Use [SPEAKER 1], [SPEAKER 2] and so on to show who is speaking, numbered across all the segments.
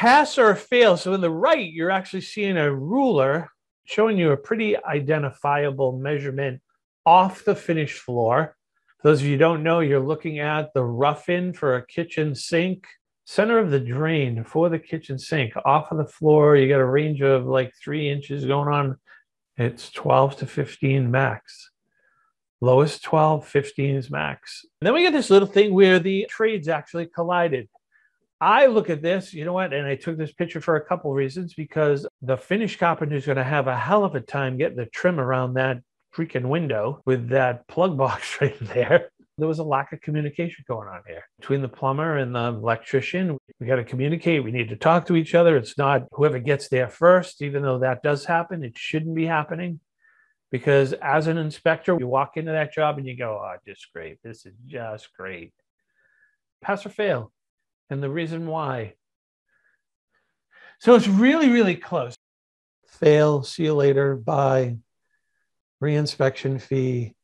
[SPEAKER 1] pass or fail. So in the right, you're actually seeing a ruler showing you a pretty identifiable measurement off the finished floor. For those of you don't know, you're looking at the rough-in for a kitchen sink, center of the drain for the kitchen sink, off of the floor. You got a range of like three inches going on. It's 12 to 15 max. Lowest 12, 15 is max. And then we get this little thing where the trades actually collided. I look at this, you know what? And I took this picture for a couple reasons because the finish carpenter is going to have a hell of a time getting the trim around that freaking window with that plug box right there. There was a lack of communication going on here between the plumber and the electrician. We got to communicate. We need to talk to each other. It's not whoever gets there first, even though that does happen. It shouldn't be happening because as an inspector, you walk into that job and you go, oh, just great. This is just great. Pass or fail and the reason why. So it's really, really close. Fail, see you later, bye, reinspection fee.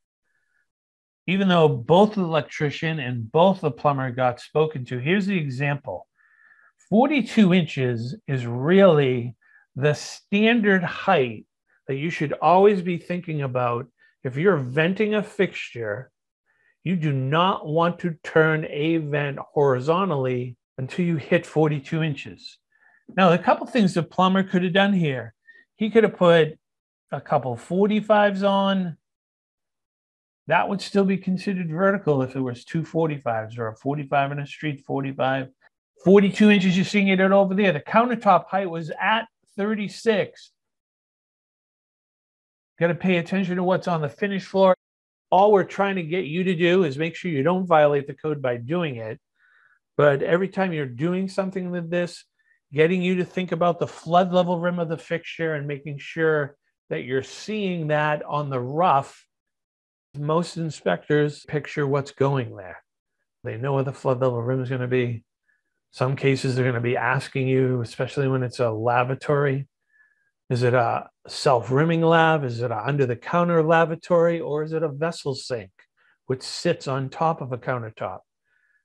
[SPEAKER 1] Even though both the electrician and both the plumber got spoken to, here's the example 42 inches is really the standard height that you should always be thinking about if you're venting a fixture you do not want to turn a vent horizontally until you hit 42 inches. Now, a couple things the plumber could have done here. He could have put a couple 45s on. That would still be considered vertical if it was two 45s or a 45 in a street 45. 42 inches, you're seeing it over there. The countertop height was at 36. Got to pay attention to what's on the finished floor all we're trying to get you to do is make sure you don't violate the code by doing it. But every time you're doing something with this, getting you to think about the flood level rim of the fixture and making sure that you're seeing that on the rough. Most inspectors picture what's going there. They know where the flood level rim is going to be. Some cases they're going to be asking you, especially when it's a lavatory, is it a self rimming lav? Is it a under the counter lavatory? Or is it a vessel sink, which sits on top of a countertop?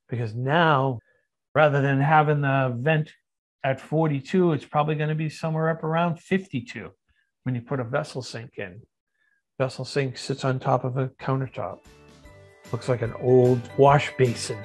[SPEAKER 1] Because now, rather than having the vent at 42, it's probably going to be somewhere up around 52 when you put a vessel sink in. Vessel sink sits on top of a countertop. Looks like an old wash basin.